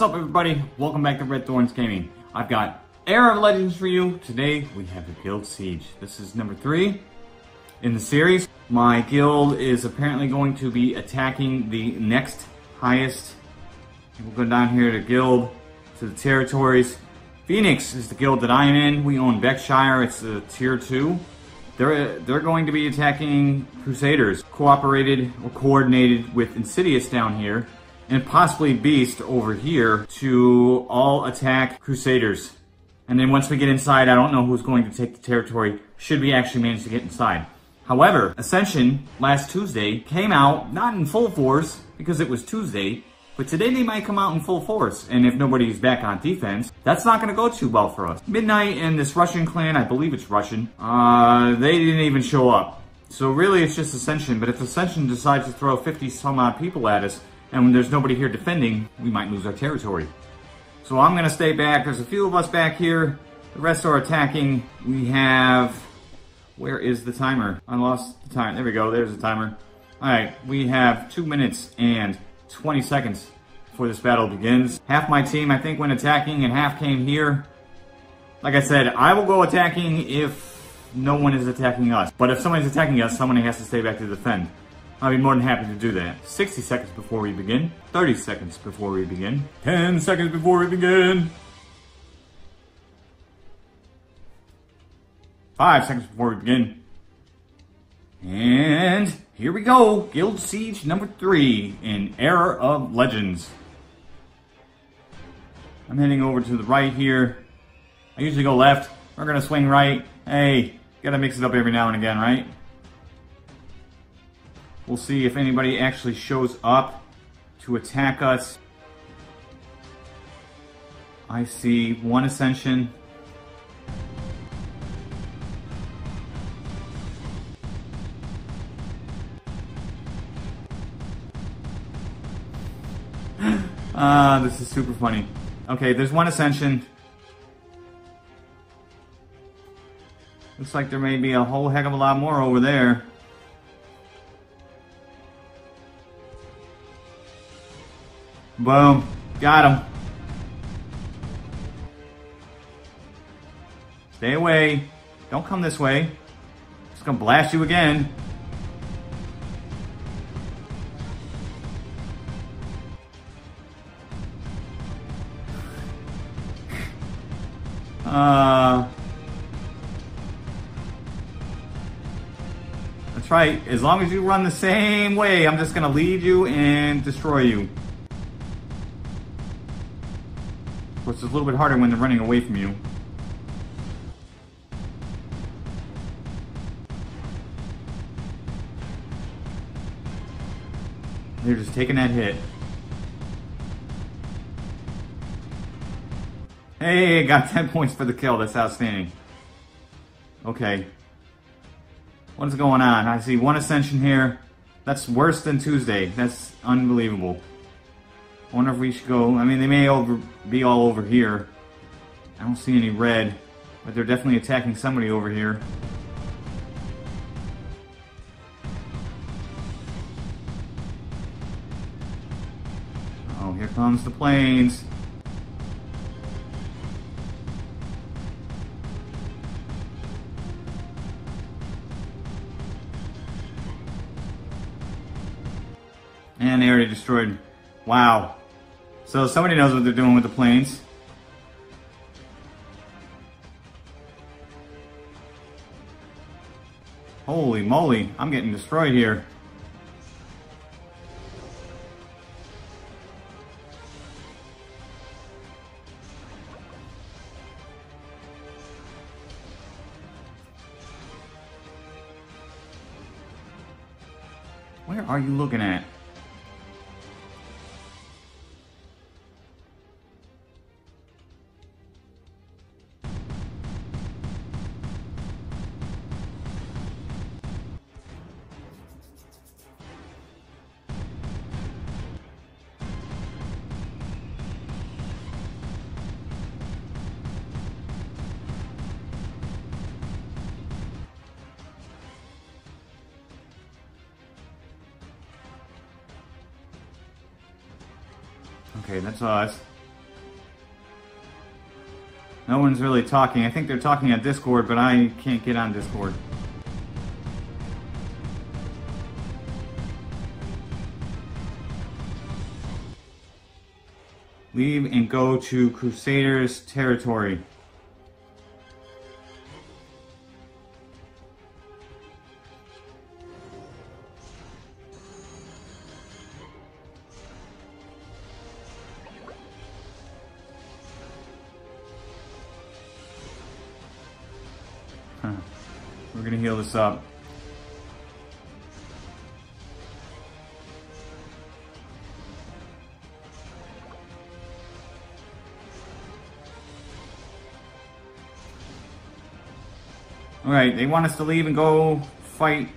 What's up everybody? Welcome back to Red Thorns Gaming. I've got Era of Legends for you. Today we have the Guild Siege. This is number three in the series. My guild is apparently going to be attacking the next highest. We'll go down here to guild, to the territories. Phoenix is the guild that I'm in. We own Beckshire. It's a tier two. They're, they're going to be attacking Crusaders, cooperated or coordinated with Insidious down here and possibly Beast over here to all attack Crusaders. And then once we get inside, I don't know who's going to take the territory, should we actually manage to get inside. However, Ascension last Tuesday came out, not in full force, because it was Tuesday, but today they might come out in full force, and if nobody's back on defense, that's not going to go too well for us. Midnight and this Russian clan, I believe it's Russian, uh, they didn't even show up. So really it's just Ascension, but if Ascension decides to throw 50 some odd people at us, and when there's nobody here defending, we might lose our territory. So I'm to stay back. There's a few of us back here. The rest are attacking. We have... Where is the timer? I lost the time. There we go. There's the timer. Alright, we have 2 minutes and 20 seconds before this battle begins. Half my team, I think, went attacking and half came here. Like I said, I will go attacking if no one is attacking us. But if somebody's attacking us, somebody has to stay back to defend. I'll be more than happy to do that. 60 seconds before we begin. 30 seconds before we begin. 10 seconds before we begin. 5 seconds before we begin. And here we go. Guild Siege number 3 in Era of Legends. I'm heading over to the right here. I usually go left. We're to swing right. Hey, gotta mix it up every now and again, right? We'll see if anybody actually shows up to attack us. I see one Ascension. Ah, this is super funny. Okay, there's one Ascension. Looks like there may be a whole heck of a lot more over there. Boom. Got him. Stay away. Don't come this way. Just gonna blast you again. Uh, that's right. As long as you run the same way, I'm just gonna lead you and destroy you. Course, it's a little bit harder when they're running away from you. They're just taking that hit. Hey, got 10 points for the kill. That's outstanding. Okay. What is going on? I see one ascension here. That's worse than Tuesday. That's unbelievable. I wonder if we should go. I mean, they may over, be all over here. I don't see any red, but they're definitely attacking somebody over here. Oh, here comes the planes. And they already destroyed. Wow. So somebody knows what they're doing with the planes. Holy moly, I'm getting destroyed here. Where are you looking at? That's us. No one's really talking. I think they're talking on Discord, but I can't get on Discord. Leave and go to Crusaders territory. Up. Alright, they want us to leave and go fight.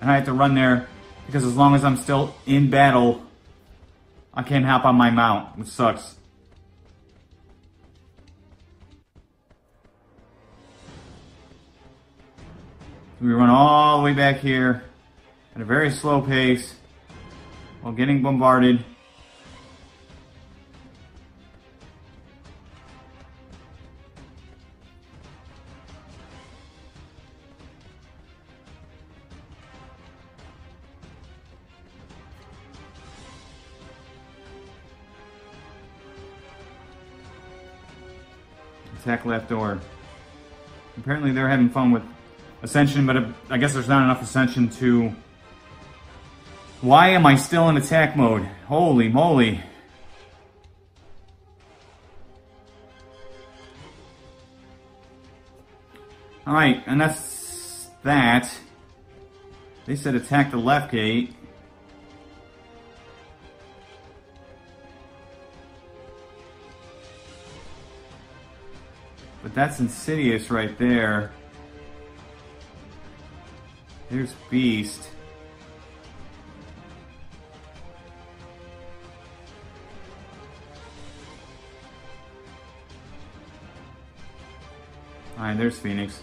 And I have to run there because as long as I'm still in battle, I can't hop on my mount, which sucks. We run all the way back here at a very slow pace while getting bombarded. Attack left door. Apparently they're having fun with Ascension, but I guess there's not enough Ascension to... Why am I still in attack mode? Holy moly. Alright, and that's that. They said attack the left gate. But that's Insidious right there. There's Beast. Alright, there's Phoenix.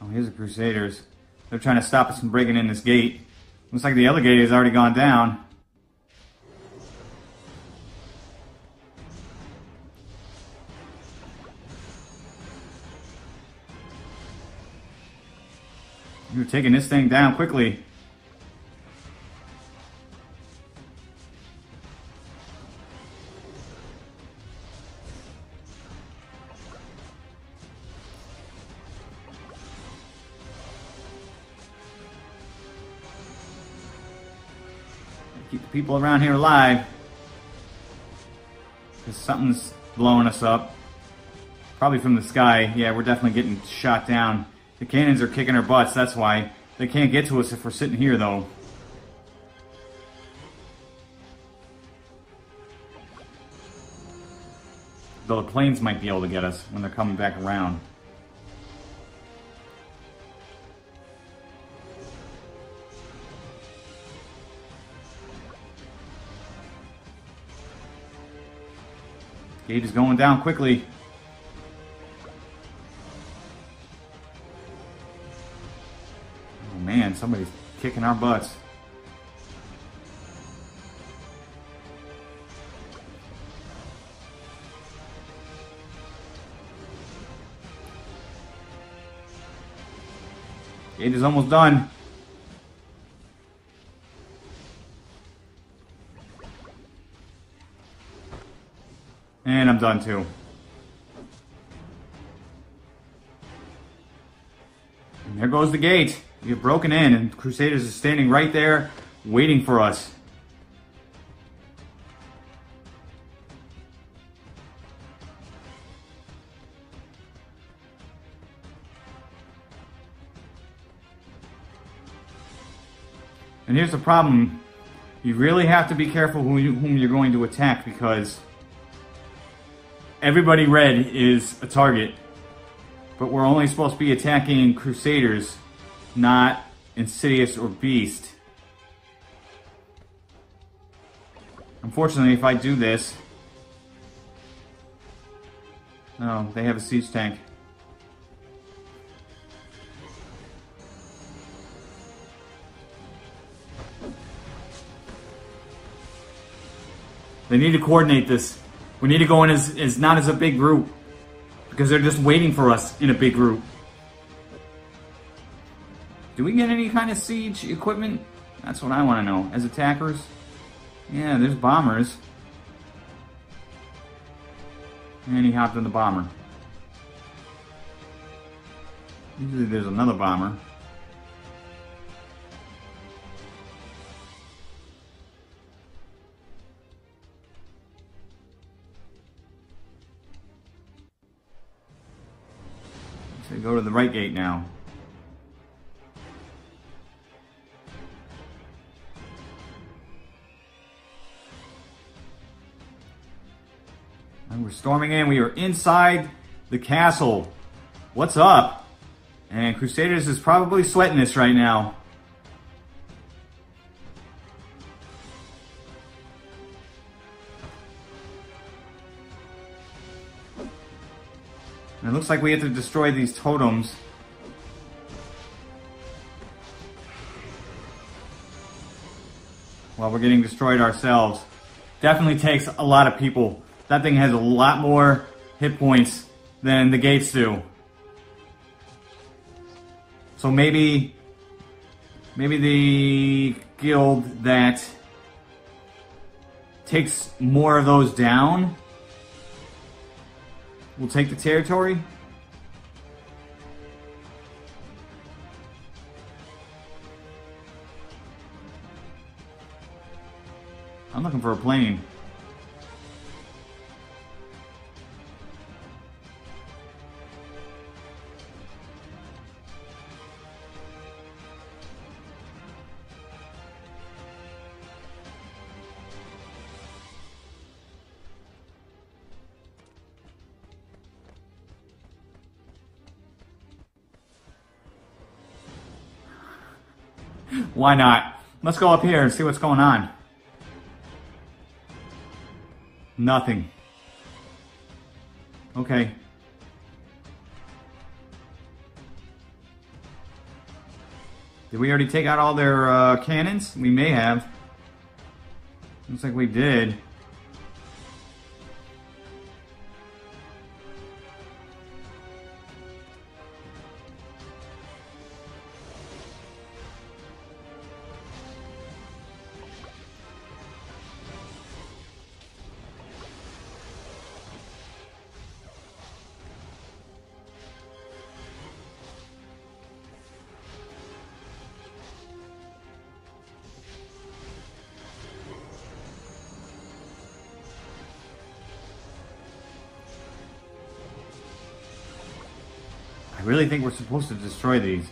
Oh, here's the Crusaders. They're trying to stop us from breaking in this gate. Looks like the other gate has already gone down. You're taking this thing down quickly. Keep the people around here alive. Because something's blowing us up. Probably from the sky. Yeah, we're definitely getting shot down. The cannons are kicking our butts, that's why. They can't get to us if we're sitting here, though. Though the planes might be able to get us when they're coming back around. Gauge is going down quickly. Man, somebody's kicking our butts. It is almost done. And I'm done too. And there goes the gate. We get broken in, and Crusaders is standing right there, waiting for us. And here's the problem. You really have to be careful who you, whom you're going to attack because everybody red is a target. But we're only supposed to be attacking Crusaders not Insidious or Beast. Unfortunately, if I do this... Oh, they have a siege tank. They need to coordinate this. We need to go in as, as not as a big group. Because they're just waiting for us in a big group. Do we get any kind of siege equipment? That's what I want to know. As attackers? Yeah, there's bombers. And he hopped in the bomber. Usually there's another bomber. So go to the right gate now. We're storming in. We are inside the castle. What's up? And Crusaders is probably sweating this right now. And it looks like we have to destroy these totems. While we're getting destroyed ourselves. Definitely takes a lot of people. That thing has a lot more hit points than the gates do. So maybe, maybe the guild that takes more of those down will take the territory. I'm looking for a plane. Why not? Let's go up here and see what's going on. Nothing. Okay. Did we already take out all their uh, cannons? We may have. Looks like we did. I really think we're supposed to destroy these.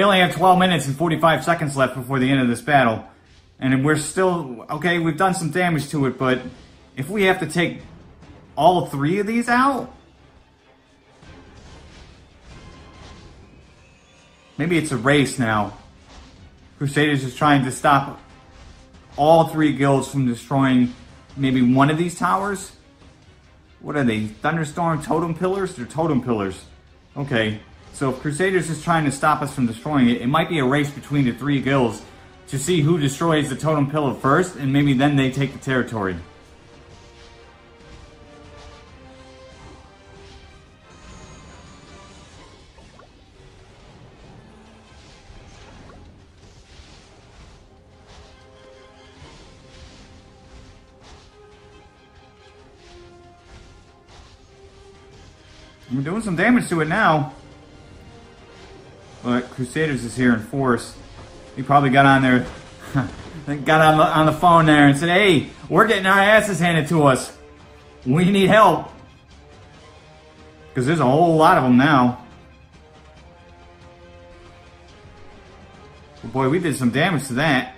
We only have 12 minutes and 45 seconds left before the end of this battle. And we're still, okay, we've done some damage to it, but if we have to take all three of these out, maybe it's a race now. Crusaders is trying to stop all three guilds from destroying maybe one of these towers. What are they? Thunderstorm totem pillars? They're totem pillars. Okay. So if Crusaders is trying to stop us from destroying it, it might be a race between the three guilds to see who destroys the totem pillar first, and maybe then they take the territory. I'm doing some damage to it now. But Crusaders is here in force. He probably got on there, got on the, on the phone there and said, hey, we're getting our asses handed to us. We need help. Because there's a whole lot of them now. Boy, we did some damage to that.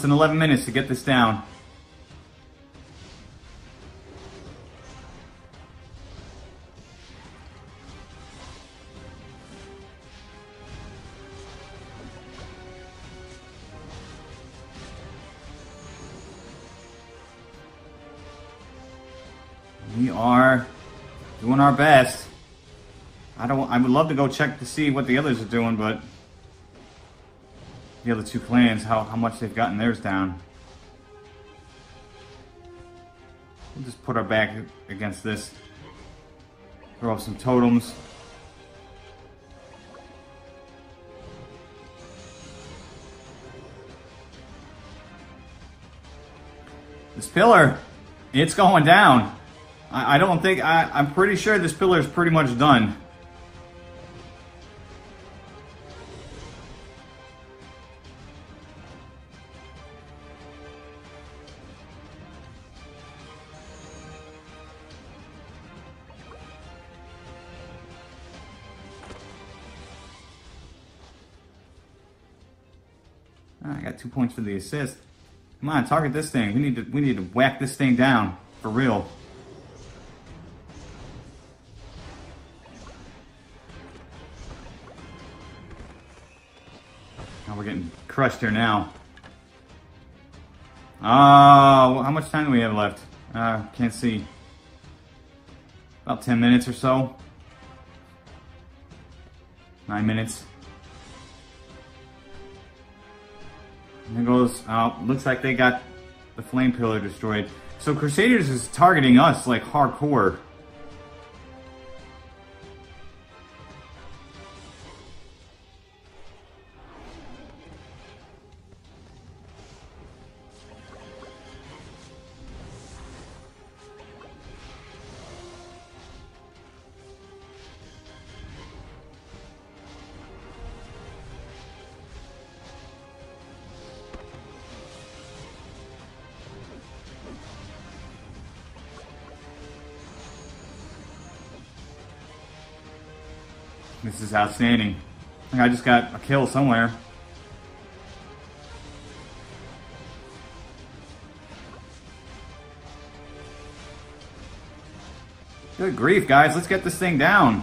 Less than 11 minutes to get this down. We are doing our best. I don't. I would love to go check to see what the others are doing, but the other two clans, how how much they've gotten theirs down. We'll just put our back against this. Throw up some totems. This pillar, it's going down. I, I don't think, I, I'm pretty sure this pillar is pretty much done. Ah, I got two points for the assist. Come on, target this thing. We need to we need to whack this thing down for real. Oh, we're getting crushed here now. Oh, how much time do we have left? Uh, can't see. About 10 minutes or so. Nine minutes. There goes, oh, looks like they got the flame pillar destroyed. So Crusaders is targeting us like hardcore. This is outstanding. I just got a kill somewhere. Good grief, guys. Let's get this thing down.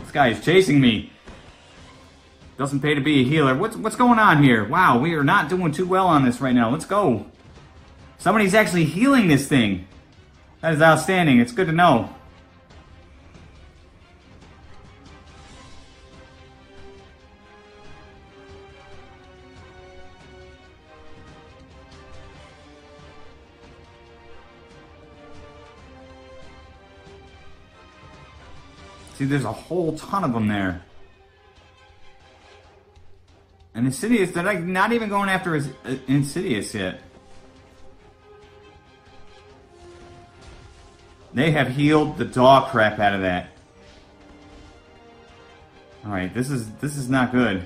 This guy is chasing me. Doesn't pay to be a healer. What's what's going on here? Wow, we are not doing too well on this right now. Let's go. Somebody's actually healing this thing. That is outstanding. It's good to know. See, there's a whole ton of them there. And Insidious, they're like not even going after his, uh, Insidious yet. They have healed the dog crap out of that. Alright, this is this is not good.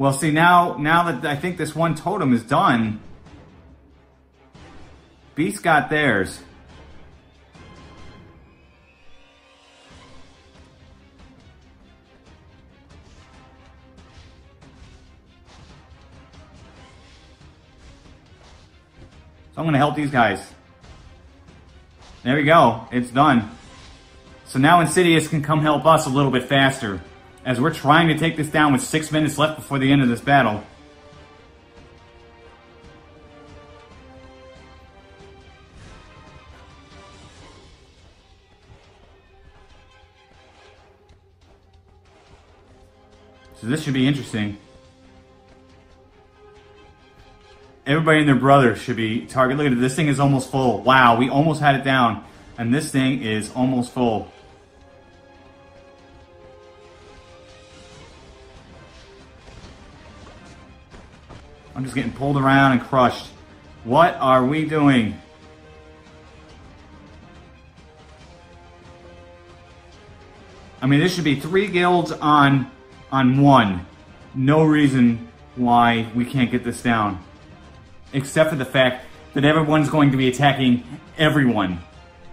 Well, see now, now that I think this one totem is done, Beast got theirs. So I'm going to help these guys. There we go. It's done. So now Insidious can come help us a little bit faster as we're trying to take this down with six minutes left before the end of this battle. So this should be interesting. Everybody and their brother should be target. Look at it. This thing is almost full. Wow, we almost had it down. And this thing is almost full. I'm just getting pulled around and crushed. What are we doing? I mean, this should be three guilds on on one. No reason why we can't get this down. Except for the fact that everyone's going to be attacking everyone.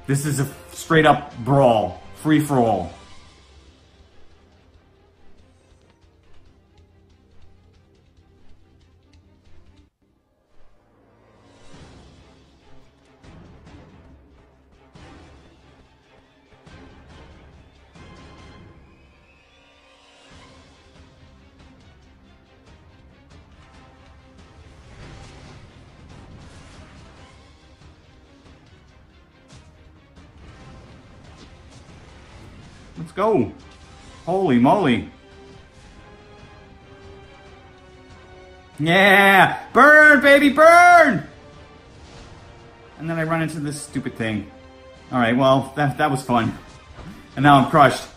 This is a straight up brawl. Free for all. Go. Holy moly. Yeah! Burn, baby, burn! And then I run into this stupid thing. Alright, well, that, that was fun. And now I'm crushed.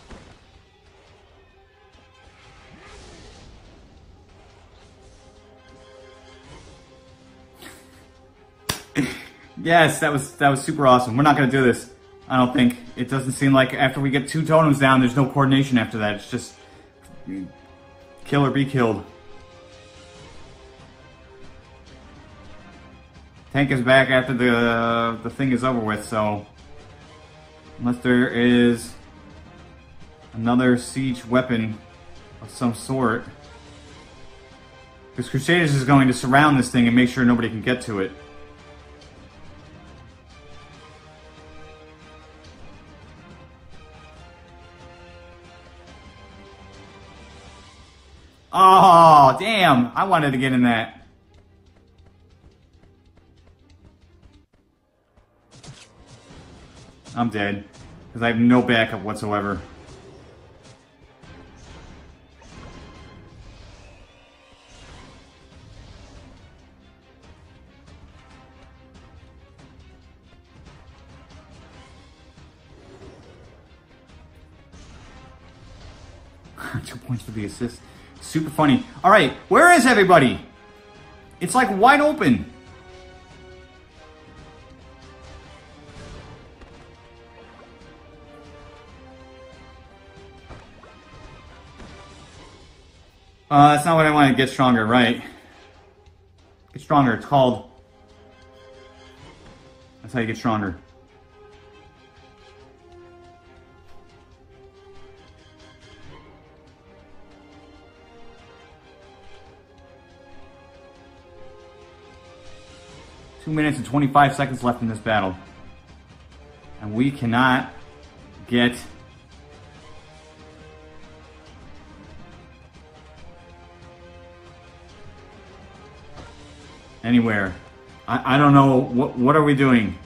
yes, that was that was super awesome. We're not gonna do this. I don't think. It doesn't seem like after we get two totems down, there's no coordination after that. It's just kill or be killed. Tank is back after the uh, the thing is over with, so unless there is another siege weapon of some sort. Because Crusaders is going to surround this thing and make sure nobody can get to it. Oh, damn. I wanted to get in that. I'm dead. Because I have no backup whatsoever. Two points for the assist. Super funny. All right, where is everybody? It's like wide open. Uh, that's not what I want to get stronger, right? Get stronger. It's called. That's how you get stronger. Two minutes and 25 seconds left in this battle. And we cannot get anywhere. I, I don't know. What, what are we doing?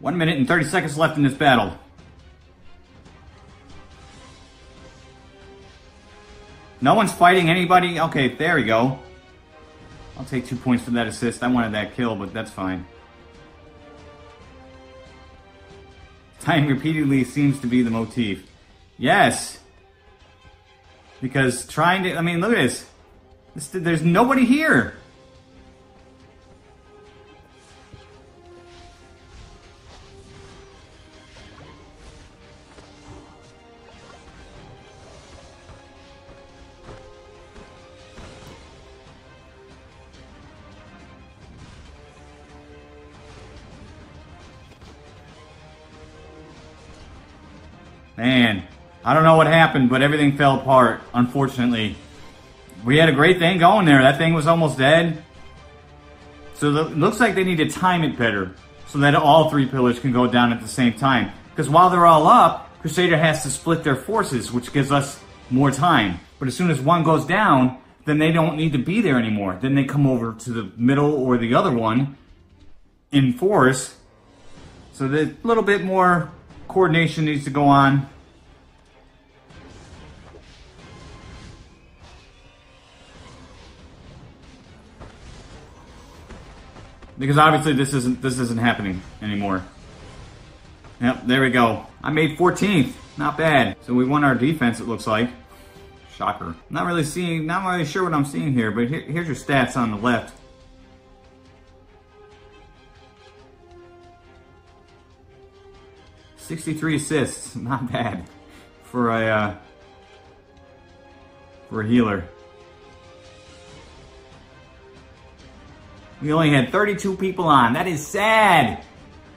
One minute and 30 seconds left in this battle. No one's fighting anybody? Okay, there we go. I'll take two points for that assist. I wanted that kill, but that's fine. Time repeatedly seems to be the motif. Yes! Because trying to... I mean, look at this. this there's nobody here. Man, I don't know what happened, but everything fell apart, unfortunately. We had a great thing going there. That thing was almost dead. So it looks like they need to time it better so that all three pillars can go down at the same time. Because while they're all up, Crusader has to split their forces, which gives us more time. But as soon as one goes down, then they don't need to be there anymore. Then they come over to the middle or the other one in force. So there's a little bit more coordination needs to go on. Because obviously this isn't this isn't happening anymore. Yep, there we go. I made 14th. Not bad. So we won our defense, it looks like. Shocker. Not really seeing, not really sure what I'm seeing here, but here, here's your stats on the left. Sixty-three assists, not bad for a uh, for a healer. We only had 32 people on. That is sad.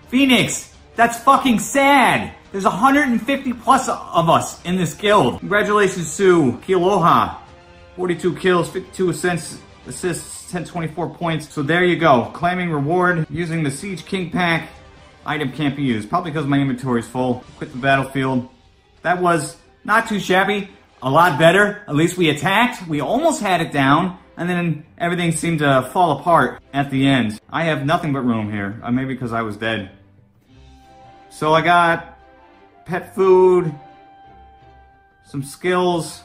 Phoenix, that's fucking sad. There's 150 plus of us in this guild. Congratulations to Kiloha. 42 kills, 52 assists, assists 1024 points. So there you go. Claiming reward using the Siege King pack. Item can't be used. Probably because my inventory is full. Quit the battlefield. That was not too shabby. A lot better. At least we attacked. We almost had it down and then everything seemed to fall apart at the end. I have nothing but room here, uh, maybe because I was dead. So I got pet food, some skills,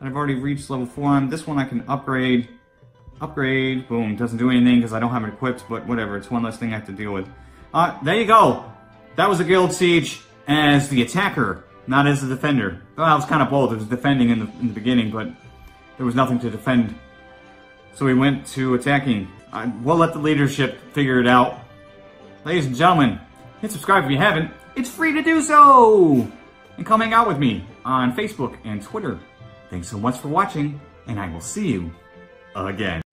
I've already reached level 4 on. This one I can upgrade. Upgrade, boom, doesn't do anything because I don't have it equipped, but whatever, it's one less thing I have to deal with. Uh, there you go! That was a guild siege as the attacker, not as the defender. Well, I was kind of both, it was defending in the, in the beginning, but there was nothing to defend. So we went to attacking. I, we'll let the leadership figure it out. Ladies and gentlemen, hit subscribe if you haven't. It's free to do so! And come hang out with me on Facebook and Twitter. Thanks so much for watching, and I will see you again.